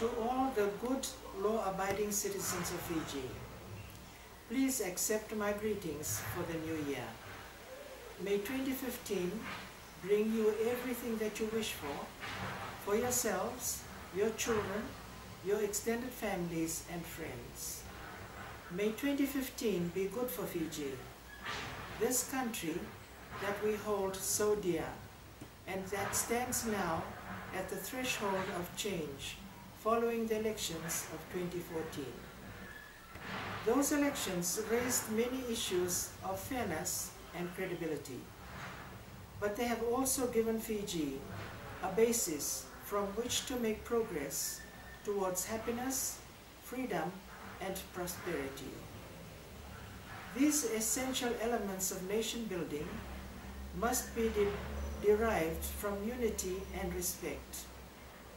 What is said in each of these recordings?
the good, law-abiding citizens of Fiji, please accept my greetings for the new year. May 2015 bring you everything that you wish for, for yourselves, your children, your extended families and friends. May 2015 be good for Fiji, this country that we hold so dear and that stands now at the threshold of change following the elections of 2014. Those elections raised many issues of fairness and credibility, but they have also given Fiji a basis from which to make progress towards happiness, freedom, and prosperity. These essential elements of nation building must be de derived from unity and respect,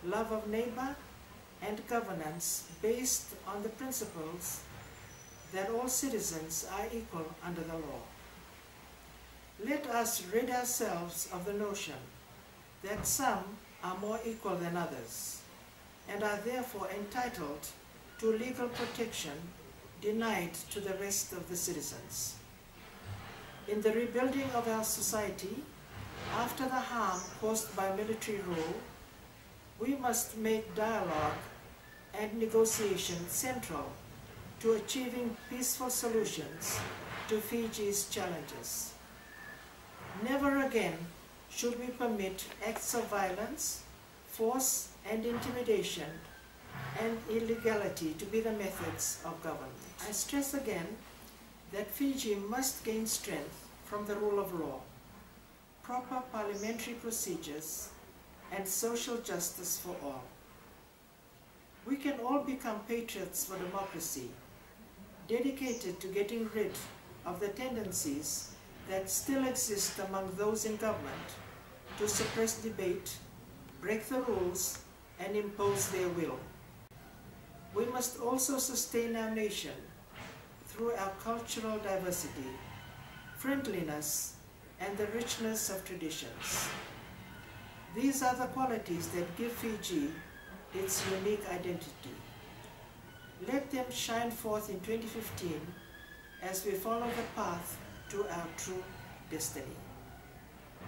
love of neighbor, and governance based on the principles that all citizens are equal under the law. Let us rid ourselves of the notion that some are more equal than others and are therefore entitled to legal protection denied to the rest of the citizens. In the rebuilding of our society, after the harm caused by military rule, we must make dialogue and negotiation central to achieving peaceful solutions to Fiji's challenges. Never again should we permit acts of violence, force and intimidation and illegality to be the methods of government. I stress again that Fiji must gain strength from the rule of law, proper parliamentary procedures, and social justice for all. We can all become patriots for democracy, dedicated to getting rid of the tendencies that still exist among those in government to suppress debate, break the rules, and impose their will. We must also sustain our nation through our cultural diversity, friendliness, and the richness of traditions. These are the qualities that give Fiji its unique identity. Let them shine forth in 2015 as we follow the path to our true destiny.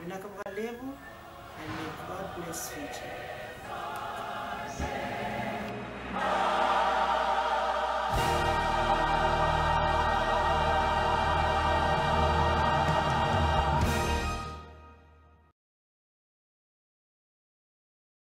And may God bless Fiji.